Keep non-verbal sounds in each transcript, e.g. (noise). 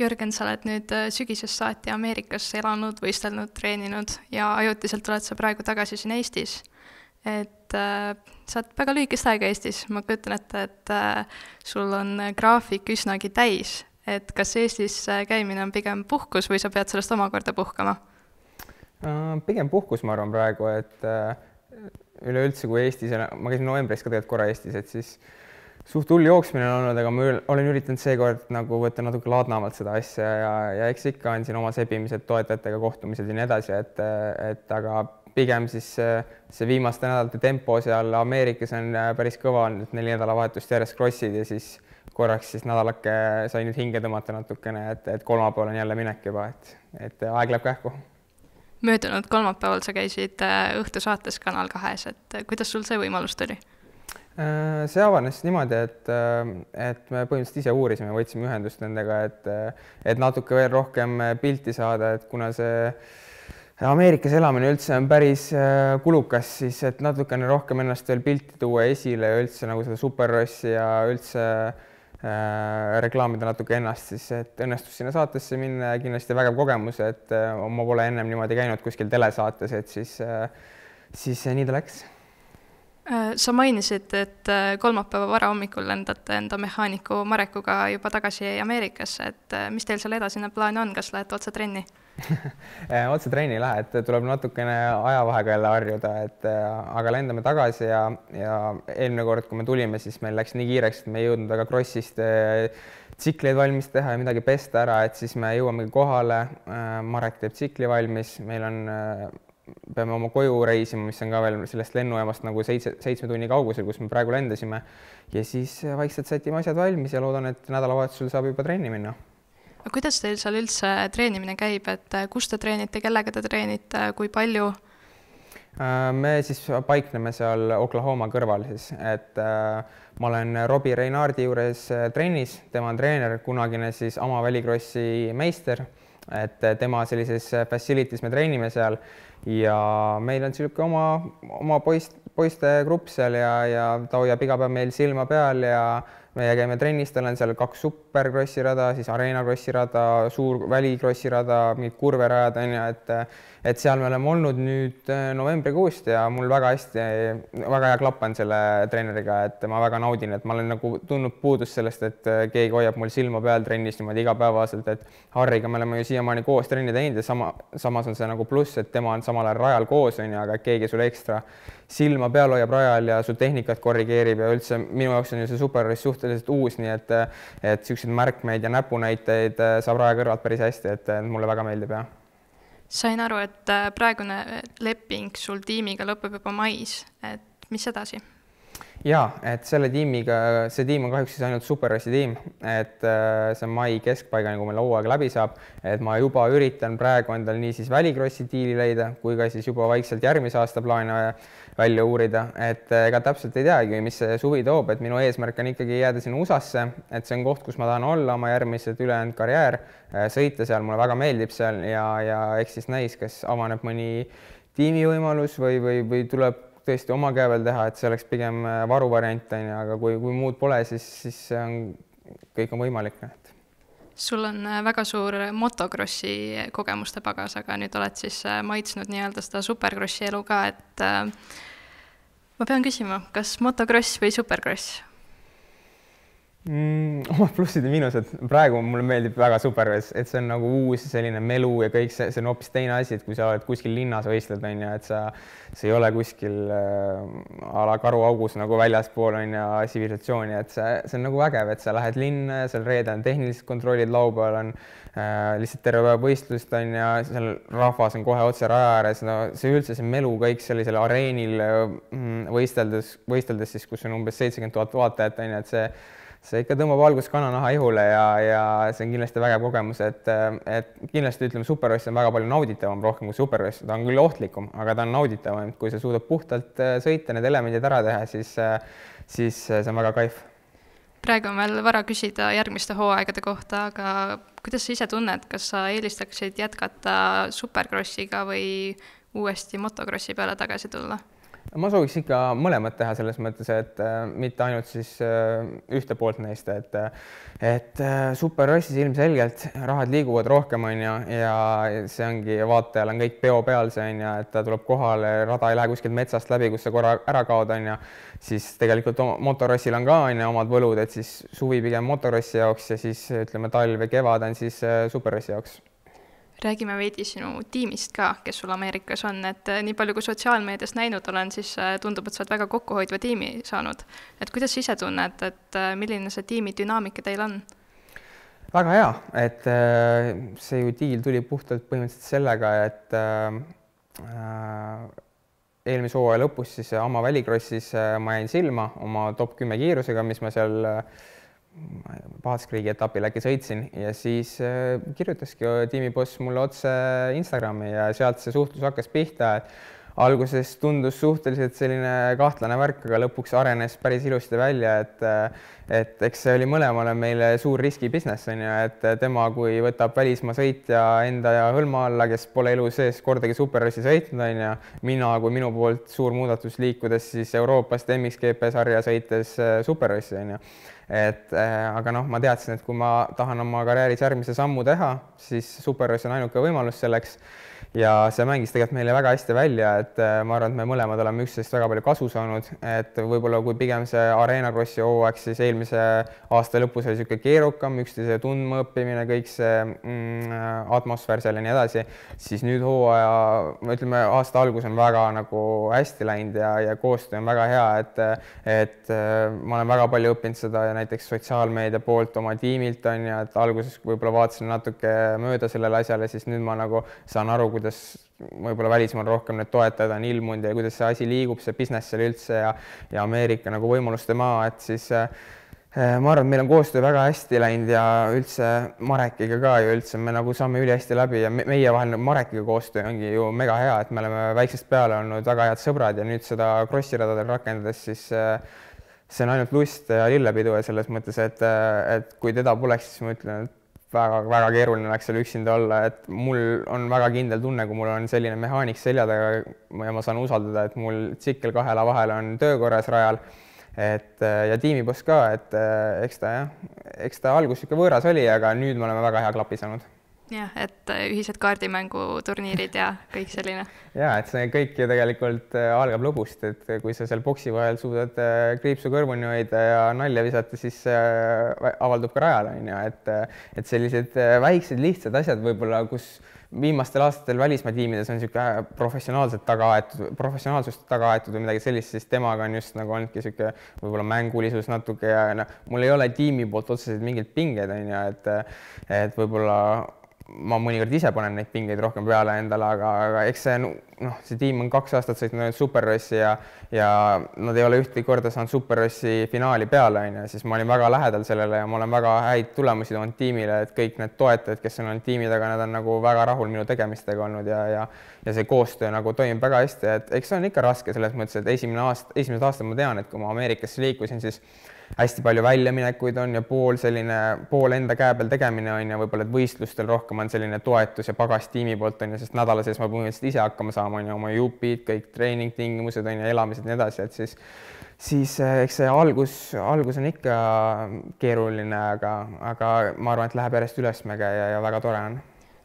Jörgen, sa oled nüüd äh, sügisest saati Ameerikas elanud, võistelnud, treeninud ja ajutiselt oled sa praegu tagasi siin Eestis. et äh, sa oled väga lühikest aega Eestis, ma kujutan ette, et äh, sul on graafik üsnagi täis, et kas Eestis äh, käimine on pigem puhkus või sa pead sellest omakorda puhkama uh,? pigem puhkus, ma arvan praegu, et uh, üleüldse, kui Eestis, ma käisin novembris ka tegelikult korra Eestis, et siis uh, suht hull jooksmine on olnud, aga ma olen üritanud seekord nagu võtta natuke laadnamalt seda asja ja, ja eks ikka on siin oma sebimised, toetajatega kohtumised ja nii edasi, et, et aga pigem siis see viimaste nädalate tempo seal Ameerikas on päris kõva olnud, et neli nädalavahetust järjest krossid ja siis korraks siis nädalake sai nüüd hinge tõmmata natukene, et, et kolmapäeval on jälle minek juba, et, et aeg läheb kähku. möödunud kolmapäeval sa käisid äh, õhtusaates Kanal kahes, et kuidas sul see võimalus tuli? Äh, see avanes niimoodi, et, äh, et me põhimõtteliselt ise uurisime, võtsime ühendust nendega, et, äh, et natuke veel rohkem pilti saada, et kuna see Ameerikas elamine üldse on päris kulukas, siis et natukene rohkem ennast veel pilti tuua esile ja üldse nagu seda superrossi ja üldse äh, reklaamida natuke ennast, siis et õnnestus sinna saatesse minna ja kindlasti vägev kogemus, et ma pole ennem niimoodi käinud kuskil telesaates, et siis äh,, siis nii ta läks sa mainisid, et äh, kolmapäeva varahommikul lendate enda mehaaniku Marekuga juba tagasi Ameerikasse, et äh, mis teil seal edasine plaan on, kas lähete otse trenni? (laughs) Otse trenni ei lähe, et tuleb natukene ajavahega jälle harjuda, et aga lendame tagasi ja, ja eelmine kord, kui me tulime, siis meil läks nii kiireks, et me ei jõudnud väga krossist tsikleid valmis teha ja midagi pesta ära, et siis me jõuamegi kohale. Marek teeb tsikli valmis, meil on peame oma koju reisima, mis on ka veel sellest lennujaamast nagu seitse, seitsme tunni kaugusel, kus me praegu lendasime. ja siis vaikselt sätime asjad valmis ja loodan, et nädalavahetusel saab juba trenni minna. aga kuidas teil seal üldse treenimine käib, et kus te treenite, kellega te treenite, kui palju? Äh, me siis paikneme seal Oklahoma kõrval siis, et äh, ma olen Robbie Reinardi juures äh, trennis, tema on treener, kunagine siis Ama välikrossi meister, et tema sellises facility's me treenime seal ja meil on niisugune oma, oma poist, poistegrupp seal ja, ja ta hoiab iga päev meil silma peal ja meie käime trennis, tal on seal kaks superkrossi rada, siis Arena krossi rada, suur välikrossi rada, mingid kurverajad on ju, et et seal me oleme olnud nüüd äh, novembrikuust ja mul väga hästi, väga hea klapp on selle treeneriga, et ma väga naudin, et ma olen nagu tundnud puudust sellest, et keegi hoiab mul silma peal trennis niimoodi igapäevaselt, et Harriga me oleme ju siiamaani koos trenni teinud ja sama, samas on see nagu pluss, et tema on samal ajal rajal koos, on ju, aga keegi sul ekstra silma peal hoiab rajal ja su tehnikat korrigeerib ja üldse minu jaoks on ju see superrace suhteliselt uus, nii et et niisuguseid märkmeid ja näpunäiteid äh, saab raja kõrvalt päris hästi, et mulle väga meeldib, jah sain aru, et äh, praegune leping sul tiimiga lõpeb juba mais, et mis edasi? Ja et selle tiimiga, see tiim on kahjuks siis ainult Superrossi tiim, et äh, see mai keskpaigani, kui meil hooaeg läbi saab, et ma juba üritan praegu endal nii siis välikrossi diili leida kui ka siis juba vaikselt järgmise aasta plaane välja uurida, et äh, ega täpselt ei teagi, mis see suvi toob, et minu eesmärk on ikkagi jääda sinna USA-sse, et see on koht, kus ma tahan olla oma järgmised ülejäänud karjäär, äh, sõita seal, mulle väga meeldib seal ja, ja eks siis näis, kas avaneb mõni tiimivõimalus või, või, või tuleb tõesti oma käe peal teha, et see oleks pigem äh, varuvariant, on ju, aga kui, kui muud pole, siis, siis see on, kõik on võimalik, et sul on äh, väga suur motokrossi kogemuste pagas, aga nüüd oled siis äh, maitsnud nii-öelda seda superkrossi elu ka, et äh, ma pean küsima, kas motokross või superkross? Mm,? omad plussid ja miinused, praegu mulle meeldib väga Superbase, et see on nagu uus selline melu ja kõik see, see on hoopis teine asi, et kui sa oled kuskil linnas võistled, on ju, et sa, sa ei ole kuskil äh, a la karuaugus nagu väljaspool on ju tsivilisatsiooni, et see, see on nagu vägev, et sa lähed linna ja seal reedel on tehnilised kontrollid, laupäeval on äh, lihtsalt terve päev võistlust on ja seal rahvas on kohe otse raja ääres, no see üldse see melu kõik sellisel areenil mm, võisteldes, võisteldes siis, kus on umbes seitsekümmend tuhat vaatajat on ju, et see see ikka tõmbab algust kananaha ihule ja, ja see on kindlasti vägev kogemus, et, et kindlasti ütleme, superrass on väga palju nauditavam rohkem kui superrass, ta on küll ohtlikum, aga ta on nauditavam, kui sa suudad puhtalt äh, sõita, need elemendid ära teha, siis, äh, siis see on väga kaif. praegu on veel vara küsida järgmiste hooaegade kohta, aga kuidas sa ise tunned, kas sa eelistaksid jätkata superkrossiga või uuesti motokrossi peale tagasi tulla? Ma sooviks ikka mõlemat teha selles mõttes, et äh, mitte ainult siis äh, ühte poolt neist, et et äh, superrassis ilmselgelt rahad liiguvad rohkem, on ju, ja see ongi, vaatajal on kõik peo peal, see on ju, et ta tuleb kohale, rada ei lähe kuskilt metsast läbi, kus sa korra ära kaod, on ju, siis tegelikult motorrassil on ka on ju omad võlud, et siis suvi pigem motorrassi jaoks ja siis ütleme, talv ja kevad on siis superrassi jaoks räägime veidi sinu tiimist ka, kes sul Ameerikas on, et eh, nii palju, kui sotsiaalmeedias näinud olen, siis eh, tundub, et sa oled väga kokkuhoidva tiimi saanud. et kuidas sa ise tunned, et eh, milline see tiimi dünaamika teil on? väga hea, et see ju diil tuli puhtalt põhimõtteliselt sellega, et eelmise hooaja lõpus siis Amma Välikrossis ma jäin silma oma top kümme kiirusega, mis ma seal Paatskriigi etapil äkki sõitsin ja siis äh, kirjutaski tiimiboss mulle otse Instagrami ja sealt see suhtlus hakkas pihta, et alguses tundus suhteliselt selline kahtlane värk, aga lõpuks arenes päris ilusti välja, et et eks see oli mõlemale meile suur riski business on ju, et tema, kui võtab välismaa sõitja enda ja hõlma alla, kes pole elu sees kordagi superrassi sõitnud, on ju, mina kui minu poolt suur muudatus liikudes siis Euroopast MXGP sarja sõites superrassi on ju. Et äh, aga noh, ma teadsin, et kui ma tahan oma karjääris järgmise sammu teha, siis Superrace on ainuke võimalus selleks ja see mängis tegelikult meile väga hästi välja, et äh, ma arvan, et me mõlemad oleme üksteisest väga palju kasu saanud, et võib-olla kui pigem see Arena Krossi hooaeg siis eelmise aasta lõpus oli niisugune keerukam, üksteise tundma õppimine, kõik see mm, atmosfäär seal ja nii edasi, siis nüüd hooaja, ütleme, aasta algus on väga nagu hästi läinud ja, ja koostöö on väga hea, et et äh, ma olen väga palju õppinud seda näiteks sotsiaalmeedia poolt oma tiimilt on ju, et alguses võib-olla vaatasin natuke mööda sellele asjale, siis nüüd ma nagu saan aru, kuidas võib-olla välismaal rohkem need toetajad on ilmunud ja kuidas see asi liigub, see business seal üldse ja ja Ameerika nagu võimaluste maa, et siis äh, ma arvan, et meil on koostöö väga hästi läinud ja üldse Marekiga ka ju üldse me nagu saame ülihästi läbi ja meie vahel Marekiga koostöö ongi ju mega hea, et me oleme väiksest peale olnud väga head sõbrad ja nüüd seda Krossi radadel rakendades siis äh, see on ainult lust ja lillepidu ja selles mõttes, et, et kui teda poleks, siis ma ütlen, et väga-väga keeruline oleks seal üksinda olla, et mul on väga kindel tunne, kui mul on selline mehaanik selja taga ja ma saan usaldada, et mul tsikkel kahe ala vahel on töö korras rajal. et ja tiimiboss ka, et eks ta jah, eks ta alguses niisugune võõras oli, aga nüüd me oleme väga hea klapi saanud jah, et äh, ühised kaardimänguturniirid ja kõik selline. (laughs) ja et see kõik ju tegelikult äh, algab lõbust, et kui sa seal boksi vahel suudad äh, kriipsu kõrvuni hoida ja nalja visata, siis avaldub ka rajal on ju, et et sellised väiksed lihtsad asjad võib-olla, kus viimastel aastatel välismaa tiimides on niisugune professionaalselt taga aetud, professionaalsust taga aetud või midagi sellist, siis temaga on just nagu olnudki niisugune võib-olla mängulisus natuke ja noh, mul ei ole tiimi poolt otseselt mingeid pingeid, on ju, et et võib-olla ma mõnikord ise panen neid pingeid rohkem peale endale, aga, aga eks see noh, see tiim on kaks aastat sõitnud ainult superrossi ja ja nad ei ole ühtegi korda saanud superrossi finaali peale, on ju, siis ma olin väga lähedal sellele ja ma olen väga häid tulemusi toonud tiimile, et kõik need toetajad, kes on olnud tiimi taga, nad on nagu väga rahul minu tegemistega olnud ja, ja ja see koostöö nagu toimib väga hästi, et eks see on ikka raske selles mõttes, et esimene aasta, esimesed aastad ma tean, et kui ma Ameerikasse liikusin, siis hästi palju väljaminekuid on ja pool selline, pool enda käe peal tegemine on ja võib-olla, et võistlustel rohkem on selline toetus ja pagas tiimi poolt on ju, sest nädala sees ma põhimõtteliselt ise hakkama saama, on ju, oma jupid, kõik treeningtingimused on ju, elamised ja nii edasi, et siis siis eh, eks see algus, algus on ikka keeruline, aga, aga ma arvan, et läheb järjest ülesmäge ja, ja väga tore on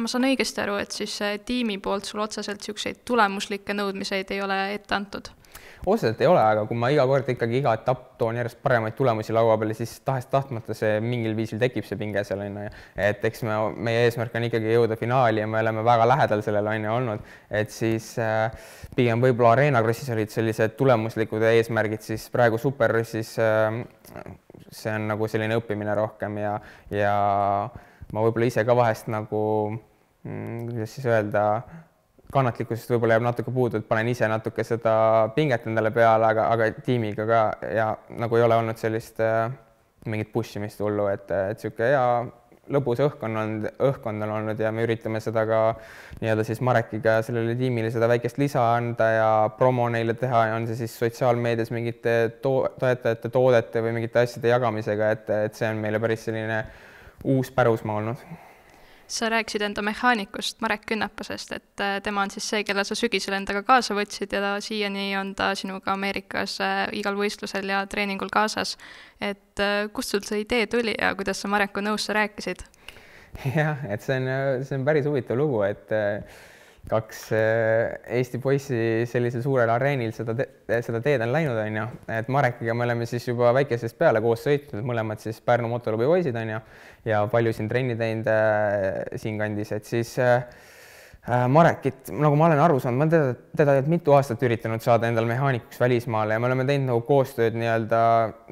ma saan õigesti aru, et siis tiimi poolt sul otseselt niisuguseid tulemuslikke nõudmiseid ei ole ette antud? Otseselt ei ole, aga kui ma iga kord ikkagi iga etapp toon järjest paremaid tulemusi laua peale, siis tahes-tahtmata see mingil viisil tekib see pinge seal on ju. et eks me, meie eesmärk on ikkagi jõuda finaali ja me oleme väga lähedal sellele on ju olnud, et siis äh, pigem võib-olla Arena Krossis olid sellised tulemuslikud eesmärgid, siis praegu Superrossis äh, see on nagu selline õppimine rohkem ja, ja ma võib-olla ise ka vahest nagu mm, kuidas siis öelda kannatlikkusest võib-olla jääb natuke puudu, et panen ise natuke seda pinget endale peale, aga, aga tiimiga ka ja nagu ei ole olnud sellist äh, mingit push imist hullu, et, et niisugune hea lõbus õhkkond on, õhkkond on olnud ja me üritame seda ka nii-öelda siis Marekiga sellele tiimile seda väikest lisa anda ja promo neile teha, on see siis sotsiaalmeedias mingite to-, toetajate toodete või mingite asjade jagamisega, et, et see on meile päris selline uus pärusmaa olnud sa rääkisid enda mehaanikust Marek Künnapasest, et äh, tema on siis see, kelle sa sügisel endaga kaasa võtsid ja siiani on ta sinuga Ameerikas äh, igal võistlusel ja treeningul kaasas. et äh, kust sul see idee tuli ja kuidas sa Mareku nõusse rääkisid? (laughs) jah, et see on, see on päris huvitav lugu, et kaks Eesti poissi sellisel suurel areenil seda te, seda teed on läinud, on ju, et Marekiga me oleme siis juba väikesest peale koos sõitnud, mõlemad siis Pärnu motoklubi poisid, on ju, ja palju siin trenni teinud äh, siinkandis, et siis äh, äh Marekit, nagu ma olen aru saanud, ma olen teda, teda mitu aastat üritanud saada endale mehaanikuks välismaale ja me oleme teinud nagu koostööd nii-öelda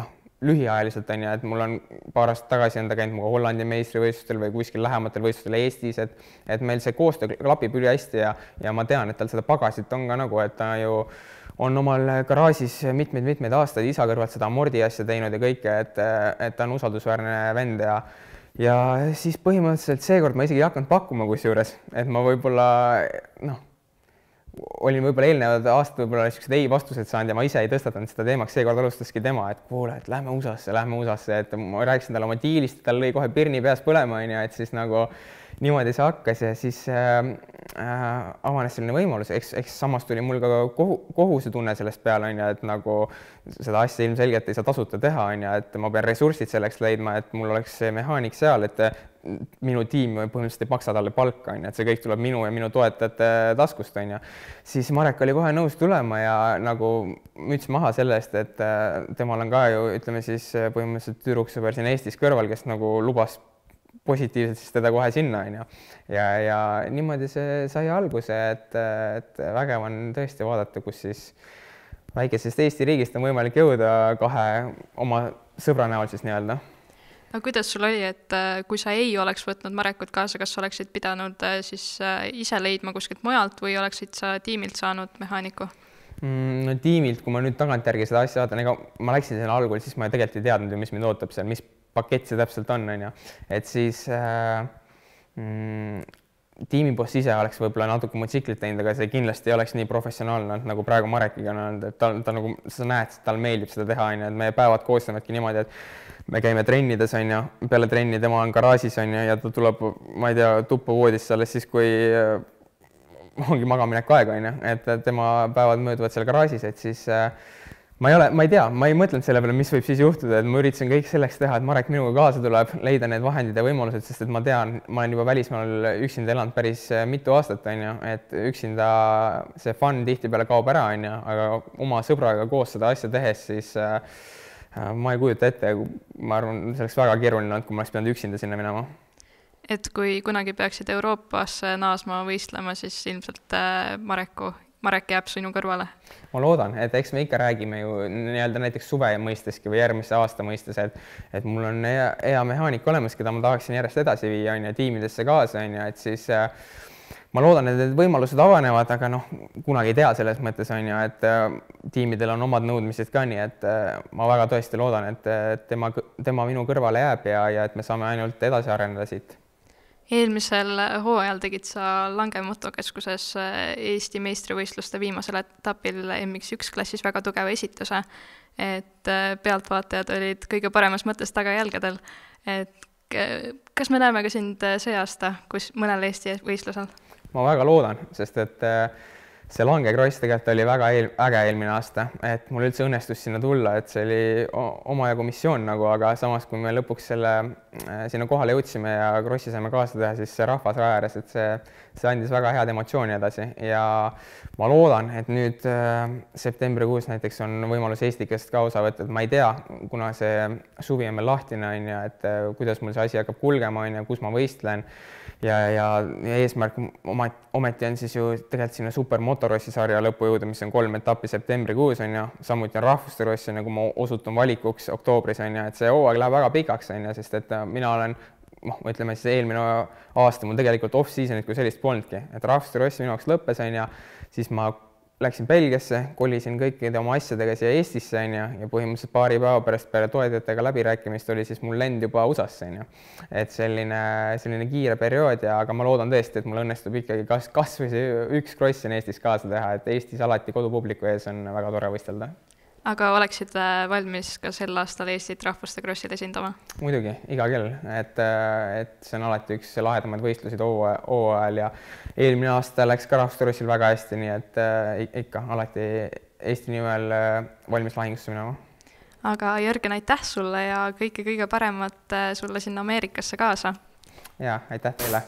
noh, lühiajaliselt on ju, et mul on paar aastat tagasi on ta käinud minuga Hollandi meistrivõistlustel või kuskil lähematel võistlustel Eestis, et et meil see koostöö klapib ülihästi ja, ja ma tean, et tal seda pagasit on ka nagu, et ta ju on omal garaažis mitmeid-mitmeid aastaid isa kõrvalt seda amordi asja teinud ja kõike, et, et ta on usaldusväärne vend ja ja siis põhimõtteliselt seekord ma isegi ei hakanud pakkuma kusjuures, et ma võib-olla noh olin võib-olla eelnevad aastad võib-olla niisugused ei-vastused saanud ja ma ise ei tõstatanud seda teemaks, seekord alustaski tema, et kuule, et lähme USA-sse, lähme USA-sse, et ma rääkisin talle oma diilist, tal lõi kohe pirni peas põlema, onju, et siis nagu niimoodi see hakkas ja siis äh, äh, avanes selline võimalus, eks, eks samas tuli mul ka kohu, kohusetunne sellest peale, on ju, et nagu seda asja ilmselgelt ei saa tasuta teha, on ju, et ma pean ressursid selleks leidma, et mul oleks see mehaanik seal, et minu tiim põhimõtteliselt ei maksa talle palka, on ju, et see kõik tuleb minu ja minu toetajate taskust, on ju. siis Marek oli kohe nõus tulema ja nagu müts maha selle eest, et äh, temal on ka ju ütleme siis põhimõtteliselt tüdruksõber siin Eestis kõrval, kes nagu lubas positiivselt siis teda kohe sinna, on ju. ja, ja niimoodi see sai alguse, et, et vägev on tõesti vaadata, kus siis väikesest Eesti riigist on võimalik jõuda kahe oma sõbra näol siis nii-öelda aga kuidas sul oli, et äh, kui sa ei oleks võtnud Marekut kaasa, kas oleksid pidanud äh, siis äh, ise leidma kuskilt mujalt või oleksid sa tiimilt saanud mehaaniku? Mm, no tiimilt, kui ma nüüd tagantjärgi seda asja vaatan, ega ma läksin sinna algul, siis ma tegelikult ei teadnud ju, mis mind ootab seal, mis pakett see täpselt on, on ju, et siis äh, mm, tiimiboss ise oleks võib-olla natuke motsiklit teinud, aga see kindlasti ei oleks nii professionaalne nagu praegu Marekiga on olnud, et ta, ta nagu, sa näed, tal meeldib seda teha, on ju, et meie päevad koosnevadki niimoodi, et me käime trennides, on ju, peale trenni tema on garaažis, on ju, ja ta tuleb, ma ei tea, tuppa voodisse alles siis, kui äh, ongi magamineku aeg, on ju, et tema päevad mööduvad seal garaažis, et siis äh, ma ei ole, ma ei tea, ma ei mõtelnud selle peale, mis võib siis juhtuda, et ma üritasin kõik selleks teha, et Marek minuga kaasa tuleb, leida need vahendid ja võimalused, sest et ma tean, ma olen juba välismaal üksinda elanud päris äh, mitu aastat, on ju, et üksinda see fun tihtipeale kaob ära, on ju, aga oma sõbraga koos seda asja tehes, siis äh, äh ma ei kujuta ette, ma arvan, see oleks väga keeruline olnud, kui ma oleks pidanud üksinda sinna minema. Et kui kunagi peaksid Euroopasse naasma võistlema, siis ilmselt äh, Mareku Marek jääb sinu kõrvale? ma loodan, et eks me ikka räägime ju nii-öelda näiteks suve mõisteski või järgmise aasta mõistes, et et mul on hea, hea mehaanik olemas, keda ma tahaksin järjest edasi viia, on ju, tiimidesse kaasa, on ju, et siis äh, ma loodan, et need võimalused avanevad, aga noh, kunagi ei tea selles mõttes on ju, et äh, tiimidel on omad nõudmised ka, nii et äh, ma väga tõesti loodan, et tema, tema minu kõrvale jääb ja, ja et me saame ainult edasi areneda siit eelmisel hooajal tegid sa Lange motokeskuses äh, Eesti meistrivõistluste viimasel etapil MX1 klassis väga tugeva esituse, et äh, pealtvaatajad olid kõige paremas mõttes tagajalgadel. et kas me näeme ka sind äh, see aasta kus mõnel Eesti võistlusel? ma väga loodan, sest et äh, see langekross tegelikult oli väga eel, äge eelmine aasta, et mul üldse õnnestus sinna tulla, et see oli omajagu missioon nagu, aga samas, kui me lõpuks selle äh, sinna kohale jõudsime ja krossi saime kaasa teha, siis see rahvas raja ääres, et see, see andis väga head emotsiooni edasi. Ja ma loodan, et nüüd äh, septembrikuus näiteks on võimalus Eestikest ka osa võtta, et ma ei tea, kuna see suvi on meil lahtine, on ju, et äh, kuidas mul see asi hakkab kulgema, on ju, kus ma võistlen ja, ja eesmärk ometi on siis ju tegelikult sinna super motorossi sarja lõppu jõuda, mis on kolm etappi septembrikuus on ju, samuti on rahvuste ross on ju, kui ma osutun valikuks oktoobris on ju, et see hooaeg läheb väga pikaks on ju, sest et äh, mina olen noh, ütleme siis eelmine aasta mul tegelikult off-season'it kui sellist polnudki, et rahvuste ross minu jaoks lõppes on ju, siis ma läksin Belgiasse, kolisin kõikide oma asjadega siia Eestisse, on ju, ja põhimõtteliselt paari päeva pärast peale toetajatega läbirääkimist oli siis mul lend juba USA-sse, on ju. et selline, selline kiire periood ja, aga ma loodan tõesti, et mul õnnestub ikkagi kas, kas või see üks kross siin Eestis kaasa teha, et Eestis alati kodupubliku ees on väga tore võistelda aga oleksid äh, valmis ka sel aastal Eestit rahvuste krossil esindama? muidugi, iga kell, et, äh, et see on alati üks lahedamaid võistlusi hooajal ja eelmine aasta läks ka rahvuste krossil väga hästi, nii et äh, ikka alati Eesti nimel äh, valmis lahingusse minema. aga Jörgen, aitäh sulle ja kõike kõige paremat äh, sulle sinna Ameerikasse kaasa! ja aitäh teile!